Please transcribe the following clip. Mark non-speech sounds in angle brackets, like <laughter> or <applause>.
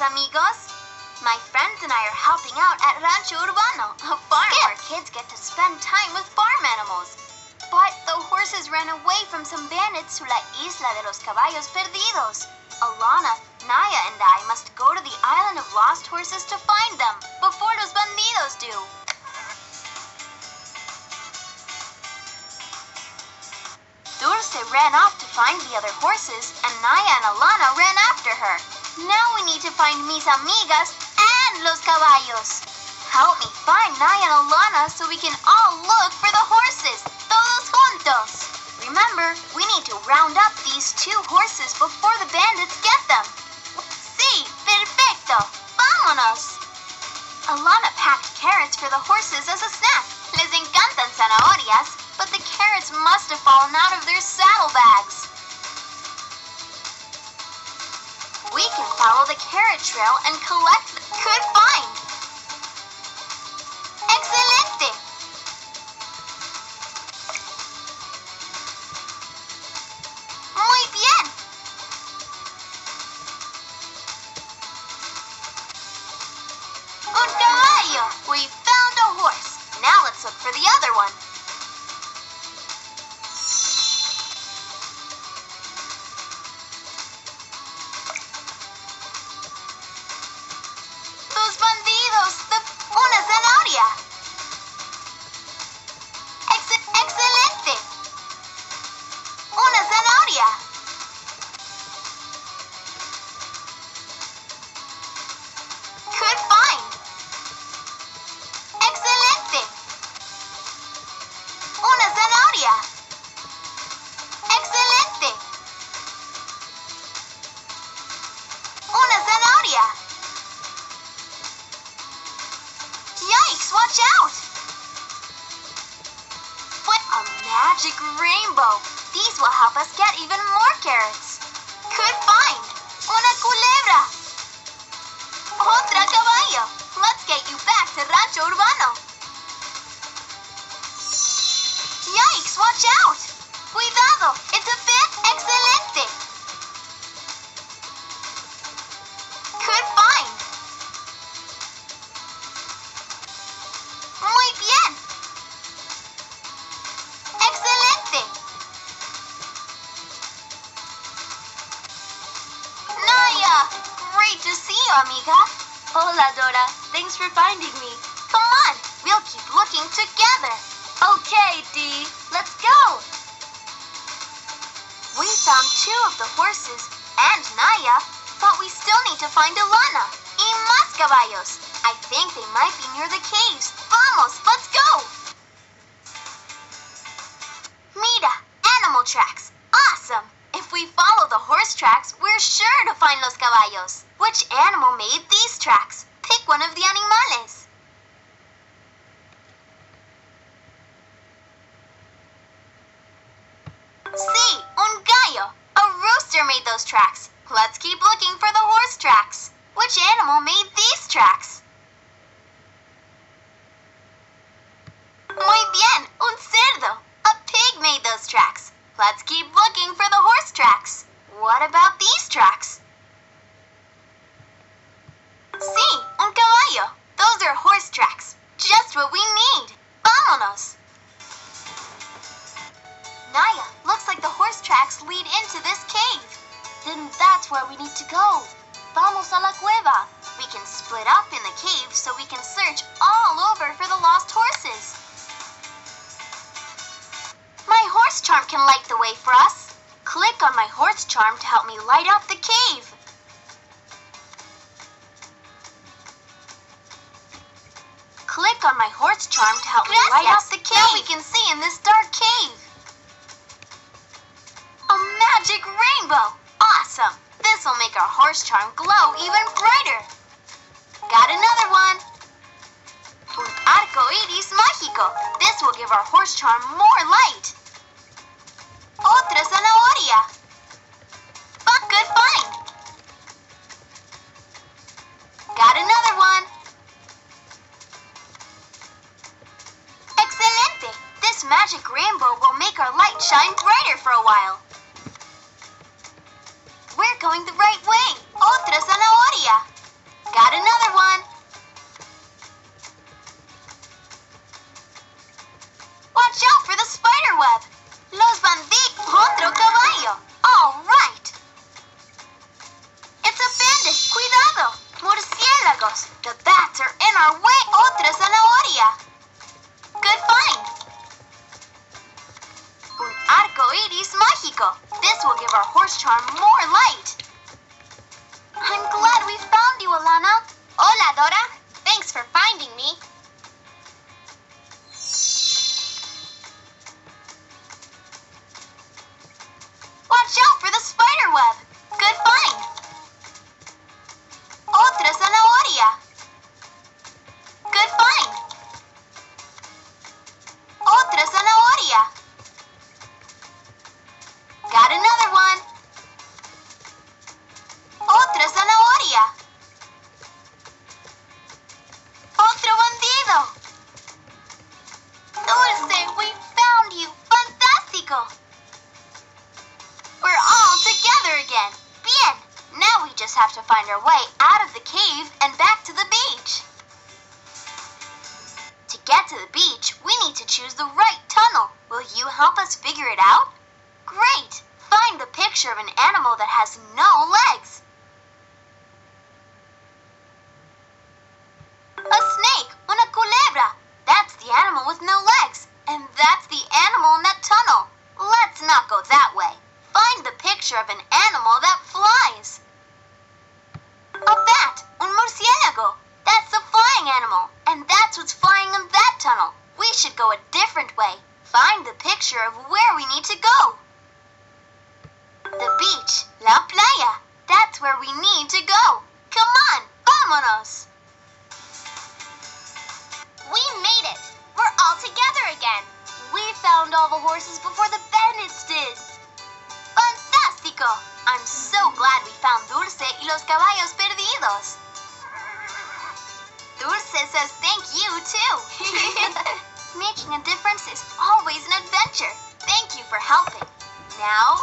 amigos? My friends and I are helping out at Rancho Urbano, a farm where kids get to spend time with farm animals. But the horses ran away from some bandits to La Isla de los Caballos Perdidos. Alana, Naiya, and I must go to the island of lost horses to find them before los bandidos do. Dulce ran off to find the other horses, and Naiya and Alana ran after her. Now we need to find mis amigas and los caballos. Help me find Naiya and Alana so we can all look for the horses. Todos juntos. Remember, we need to round up these two horses before the bandits get them. Sí, perfecto. Vámonos. Alana packed carrots for the horses as a snack. Les encantan zanahorias, but the carrots must have fallen out of their saddlebags. Follow the carrot trail and collect the good find. Excelente! Muy bien! Un caballo! We found a horse. Now let's look for the other one. Watch out! What a magic rainbow! These will help us get even more carrots. Good find! Great to see you, amiga. Hola, Dora. Thanks for finding me. Come on, we'll keep looking together. Okay, Dee, let's go. We found two of the horses and Naiya, but we still need to find Alana. Y más caballos. I think they might be near the caves. Vamos, let's go! The horse tracks, we're sure to find los caballos. Which animal made these tracks? Pick one of the animales. Sí, un gallo. A rooster made those tracks. Let's keep looking for the horse tracks. Which animal made these tracks? Muy bien, un cerdo. A pig made those tracks. Let's keep looking for the horse tracks. What about these tracks? Sí, un caballo. Those are horse tracks. Just what we need. Vámonos. Naiya, looks like the horse tracks lead into this cave. Then that's where we need to go. Vamos a la cueva. We can split up in the cave so we can search all over for the lost horses. My horse charm can light the way for us. Click on my horse charm to help me light up the cave. Click on my horse charm to help me light up the cave. Now we can see in this dark cave. A magic rainbow! Awesome! This will make our horse charm glow even brighter. Got another one. Un arco iris mágico. This will give our horse charm more light. Otra zanahoria. But good find. Got another one. Excelente. This magic rainbow will make our light shine brighter for a while. We're going the right way. Otra zanahoria. Got another one. Otra zanahoria. Good find. Un arco iris mágico. This will give our horse charm more light. I'm glad we found you, Alana. Hola, Dora. Find our way out of the cave and back to the beach. To get to the beach, we need to choose the right tunnel. Will you help us figure it out? Great! Find the picture of an animal that has no legs. I'm so glad we found Dulce y los caballos perdidos. Dulce says thank you too. <laughs> <laughs> Making a difference is always an adventure. Thank you for helping. Now,